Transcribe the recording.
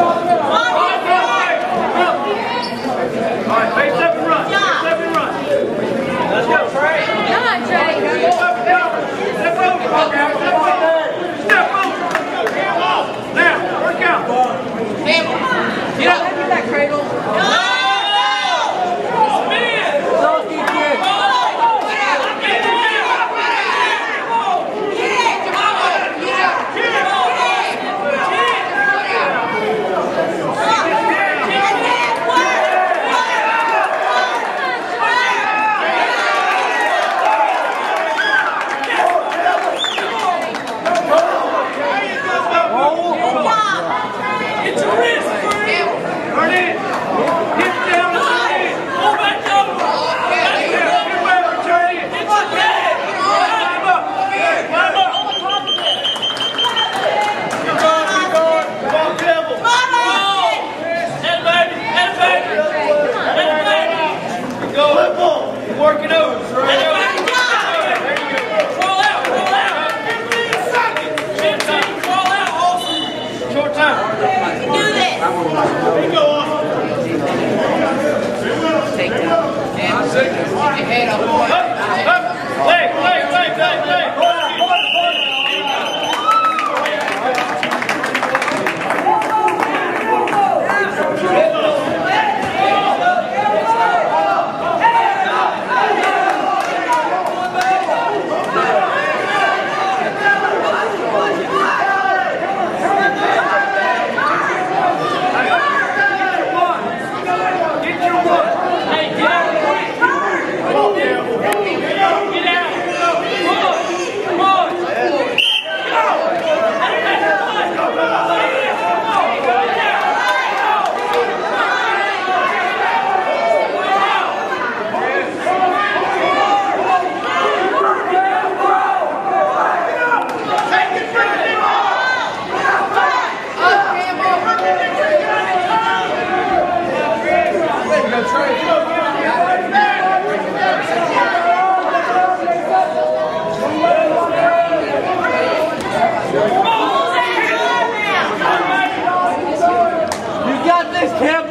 Go. Work it over. Right Crawl out, crawl out. 15 seconds. 15, crawl out, Austin. Short time. Do this. go, Austin. Take down. And stick your head up. Up, up. Leg, leg, leg, leg, leg. Yeah,